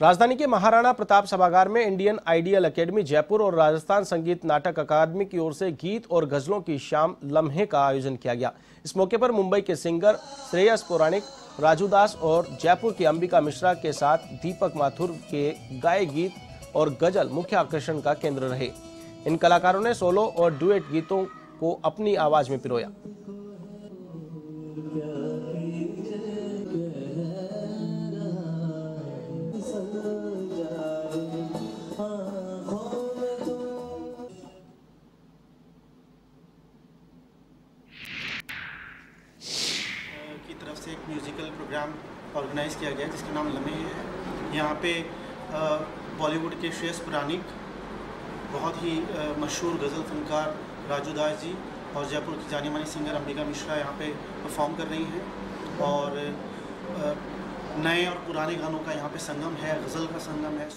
राजधानी के महाराणा प्रताप सभागार में इंडियन आइडियल एकेडमी जयपुर और राजस्थान संगीत नाटक अकादमी की ओर से गीत और गजलों की शाम लम्हे का आयोजन किया गया। इस मौके पर मुंबई के सिंगर श्रेयस पौराणिक, राजू दास और जयपुर की अंबिका मिश्रा के साथ दीपक माथुर के गाय गीत और गज़ल मुख्य आकर्षण का केंद्र रहे। इन कलाकारों ने सोलो और डुएट गीतों को अपनी आवाज़ में पिरोया। तरफ़ से एक म्यूज़िकल प्रोग्राम ऑर्गेनाइज़ किया गया जिसका नाम लम्हे है। यहाँ पे बॉलीवुड के श्रेयस पुरानिक, बहुत ही मशहूर गज़ल फनकार राजू दास जी और जयपुर की जानी मानी सिंगर अंबिका मिश्रा यहाँ पे परफॉर्म कर रही हैं। और नए और पुराने गानों का यहाँ पे संगम है, गज़ल का संगम है।